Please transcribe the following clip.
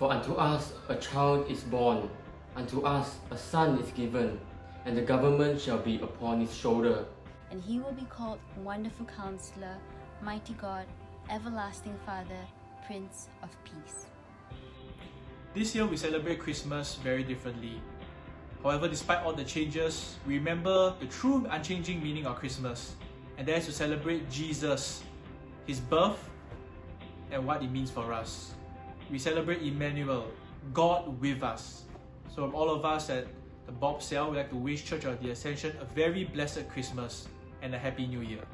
For unto us a child is born, unto us a son is given, and the government shall be upon his shoulder. And he will be called Wonderful Counselor, Mighty God, Everlasting Father, Prince of Peace. This year we celebrate Christmas very differently. However, despite all the changes, we remember the true unchanging meaning of Christmas, and that is to celebrate Jesus, His birth, and what it means for us. We celebrate Emmanuel, God with us. So from all of us at the BoBS Cell, we'd like to wish Church of the Ascension a very blessed Christmas and a Happy New Year.